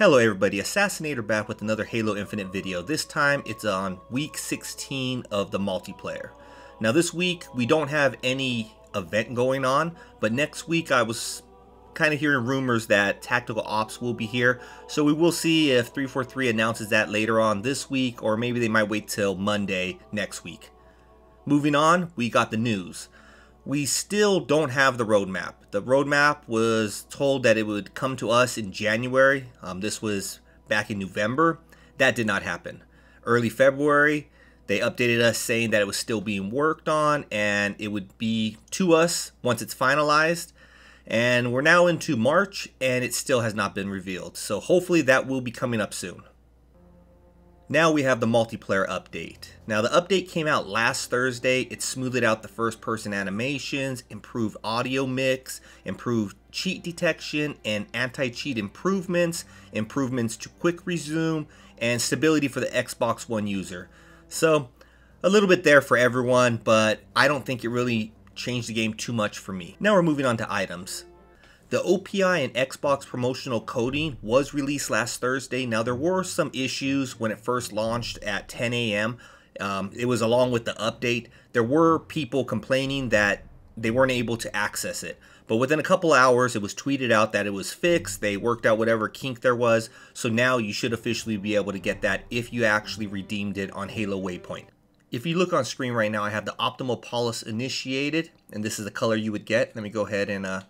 Hello everybody, Assassinator back with another Halo Infinite video. This time it's on week 16 of the multiplayer. Now this week we don't have any event going on, but next week I was kind of hearing rumors that Tactical Ops will be here, so we will see if 343 announces that later on this week, or maybe they might wait till Monday next week. Moving on, we got the news we still don't have the roadmap. The roadmap was told that it would come to us in January. Um, this was back in November. That did not happen. Early February, they updated us saying that it was still being worked on and it would be to us once it's finalized. And we're now into March and it still has not been revealed. So hopefully that will be coming up soon. Now we have the multiplayer update. Now the update came out last Thursday. It smoothed out the first person animations, improved audio mix, improved cheat detection and anti-cheat improvements, improvements to quick resume, and stability for the Xbox One user. So a little bit there for everyone, but I don't think it really changed the game too much for me. Now we're moving on to items. The OPI and Xbox promotional coating was released last Thursday. Now, there were some issues when it first launched at 10 a.m. Um, it was along with the update. There were people complaining that they weren't able to access it. But within a couple hours, it was tweeted out that it was fixed. They worked out whatever kink there was. So now you should officially be able to get that if you actually redeemed it on Halo Waypoint. If you look on screen right now, I have the Optimal Pulse initiated, and this is the color you would get. Let me go ahead and uh,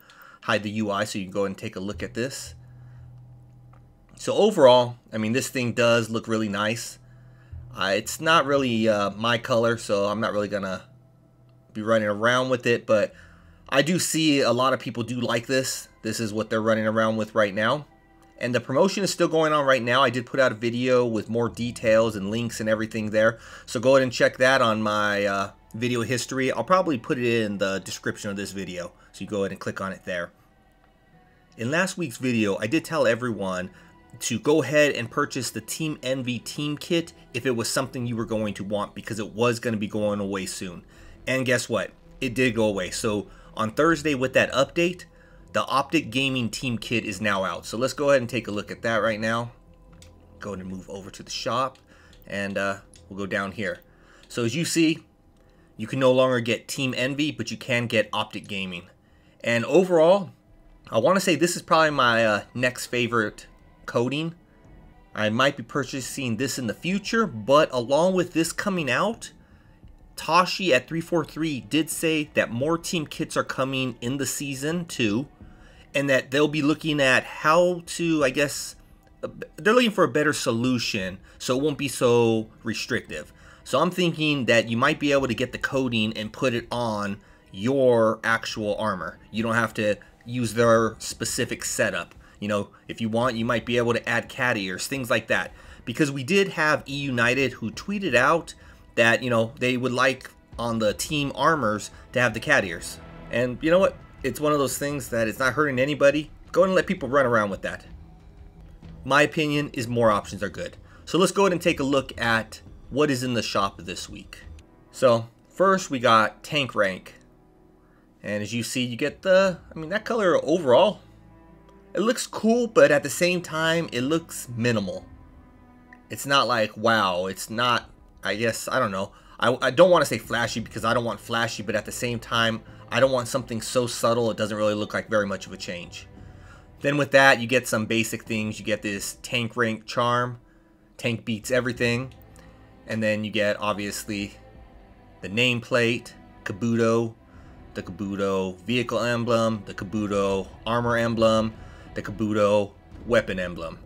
hide the UI so you can go and take a look at this. So overall, I mean, this thing does look really nice. Uh, it's not really uh, my color, so I'm not really going to be running around with it, but I do see a lot of people do like this. This is what they're running around with right now. And the promotion is still going on right now. I did put out a video with more details and links and everything there. So go ahead and check that on my uh, video history. I'll probably put it in the description of this video. So you go ahead and click on it there. In last week's video, I did tell everyone to go ahead and purchase the Team Envy team kit if it was something you were going to want because it was going to be going away soon. And guess what? It did go away. So on Thursday with that update, the Optic Gaming team kit is now out. So let's go ahead and take a look at that right now. Go ahead and move over to the shop and uh, we'll go down here. So as you see, you can no longer get Team Envy, but you can get Optic Gaming. And overall, I want to say this is probably my uh, next favorite coating. I might be purchasing this in the future, but along with this coming out, Tashi at 343 did say that more team kits are coming in the season too, and that they'll be looking at how to, I guess, they're looking for a better solution so it won't be so restrictive. So I'm thinking that you might be able to get the coating and put it on your actual armor. You don't have to use their specific setup. You know, if you want, you might be able to add cat ears, things like that. Because we did have E United who tweeted out that, you know, they would like on the team armors to have the cat ears. And you know what? It's one of those things that it's not hurting anybody. Go and let people run around with that. My opinion is more options are good. So let's go ahead and take a look at what is in the shop this week. So first we got tank rank. And as you see, you get the, I mean, that color overall, it looks cool, but at the same time, it looks minimal. It's not like, wow, it's not, I guess, I don't know. I, I don't want to say flashy because I don't want flashy, but at the same time, I don't want something so subtle it doesn't really look like very much of a change. Then with that, you get some basic things. You get this tank rank charm. Tank beats everything. And then you get, obviously, the nameplate, Kabuto, the Kabuto vehicle emblem, the Kabuto armor emblem, the Kabuto weapon emblem.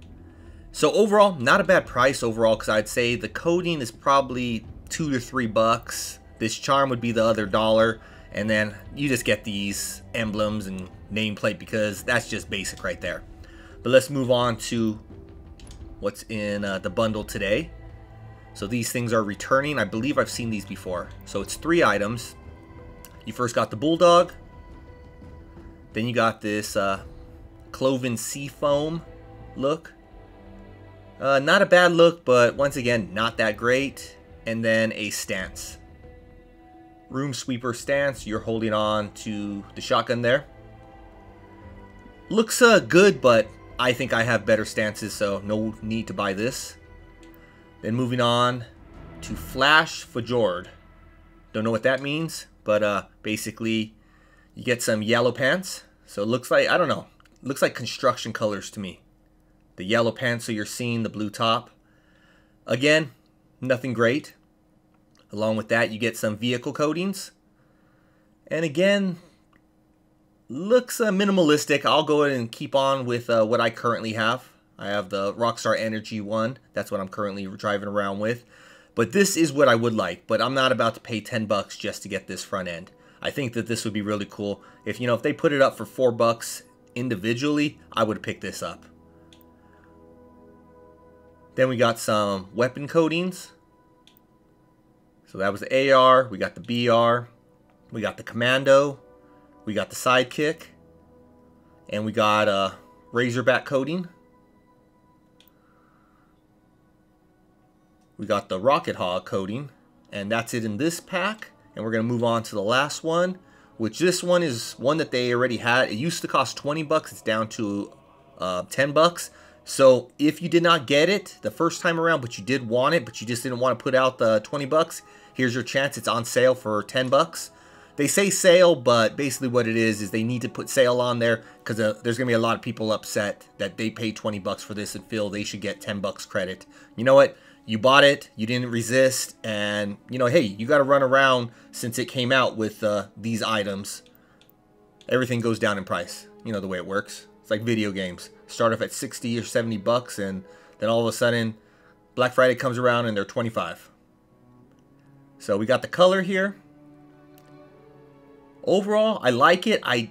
So overall, not a bad price overall because I'd say the coating is probably two to three bucks. This charm would be the other dollar. And then you just get these emblems and nameplate because that's just basic right there. But let's move on to what's in uh, the bundle today. So these things are returning. I believe I've seen these before. So it's three items. You first got the Bulldog. Then you got this uh, Cloven Seafoam look. Uh, not a bad look, but once again, not that great. And then a stance. Room sweeper stance. You're holding on to the shotgun there. Looks uh, good, but I, think I have better stances, so no need to buy this. Then moving on to Flash Fjord. Don't know what that means, but uh, basically you get some yellow pants. So it looks like, I don't know, looks like construction colors to me. The yellow pants, so you're seeing the blue top. Again, nothing great. Along with that, you get some vehicle coatings. And again, looks uh, minimalistic. I'll go ahead and keep on with uh, what I currently have. I have the Rockstar Energy one. That's what I'm currently driving around with. But this is what I would like. But I'm not about to pay 10 bucks just to get this front end. I think that this would be really cool. If you know, if they put it up for 4 bucks individually, I would pick this up. Then we got some weapon coatings. So that was the AR, we got the BR, we got the Commando, we got the Sidekick, and we got a Razorback coating. We got the Rocket Hog coating, and that's it in this pack. And we're going to move on to the last one, which this one is one that they already had. It used to cost 20 bucks. It's down to uh, 10 bucks. So if you did not get it the first time around, but you did want it, but you just didn't want to put out the 20 bucks, here's your chance. It's on sale for 10 bucks. They say sale, but basically what it is is they need to put sale on there because uh, there's going to be a lot of people upset that they paid 20 bucks for this and feel they should get 10 bucks credit. You know what? You bought it, you didn't resist, and you know, hey, you got to run around since it came out with uh, these items. Everything goes down in price. You know the way it works. It's like video games. Start off at 60 or 70 bucks, and then all of a sudden, Black Friday comes around and they're 25. So we got the color here. Overall, I like it. I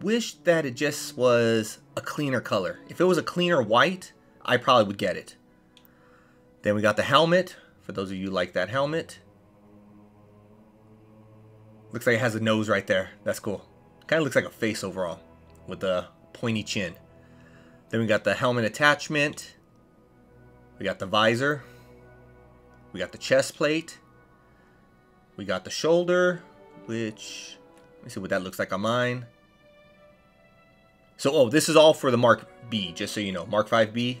wish that it just was a cleaner color. If it was a cleaner white, I probably would get it. Then we got the helmet, for those of you like that helmet. Looks like it has a nose right there. That's cool. Kind of looks like a face overall with the pointy chin. Then we got the helmet attachment. We got the visor. We got the chest plate. We got the shoulder, which, let me see what that looks like on mine. So, oh, this is all for the Mark B, just so you know. Mark 5B.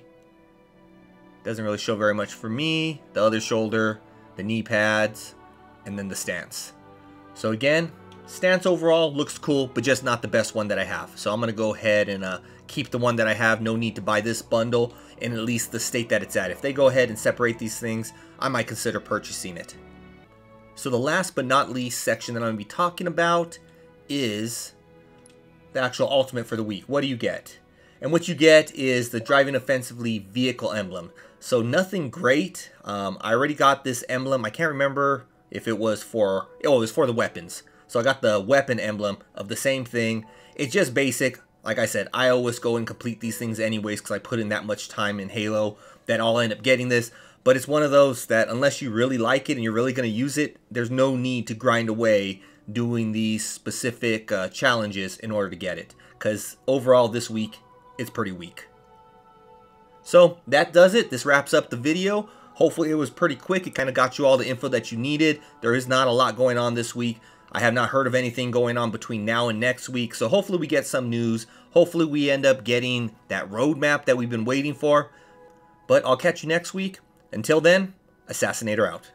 Doesn't really show very much for me. The other shoulder, the knee pads, and then the stance. So again, stance overall looks cool, but just not the best one that I have. So I'm going to go ahead and uh, keep the one that I have. No need to buy this bundle in at least the state that it's at. If they go ahead and separate these things, I might consider purchasing it. So the last but not least section that I'm going to be talking about is the actual ultimate for the week. What do you get? And what you get is the Driving Offensively vehicle emblem. So nothing great. Um, I already got this emblem. I can't remember if it was for, oh, it was for the weapons. So I got the weapon emblem of the same thing. It's just basic. Like I said, I always go and complete these things anyways because I put in that much time in Halo that I'll end up getting this. But it's one of those that unless you really like it and you're really going to use it, there's no need to grind away doing these specific uh, challenges in order to get it. Because overall this week, it's pretty weak. So that does it. This wraps up the video. Hopefully it was pretty quick. It kind of got you all the info that you needed. There is not a lot going on this week. I have not heard of anything going on between now and next week. So hopefully we get some news. Hopefully we end up getting that roadmap that we've been waiting for. But I'll catch you next week. Until then, Assassinator out.